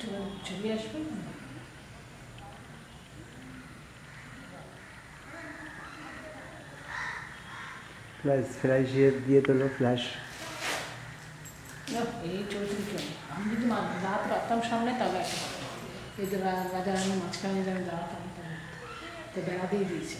চলে আসবে flash flash দিয়ে তোলো ফ্ল্যাশ এই চৌধুরী কেন আমি যদি মা- রাত রাখতাম সামনে তবে এই যে রাজা রানী মাঝখানে যে আমি দাঁড়াতাম তো বেড়া দিয়ে দিয়েছি।